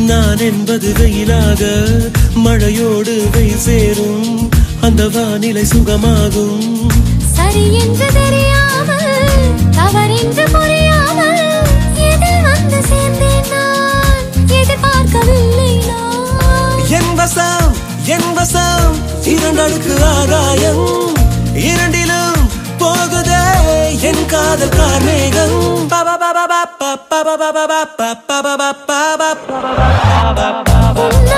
நான் என்பது வெயிலாக மழையோடு வெயில் சேரும் அந்த வானிலை சுகமாகும் சரி என்று தெரியாமல் தவறென்று புரியாமல் எதில் வந்து சேர்ந்தேன் நான் எதிர்பார்க்கவில்லை என் வசம் என் வசம் இரண்டடுக்கு ஆகாயம் இரண்டிலும் போகுதே என் காதல் கார்மேகம் ba ba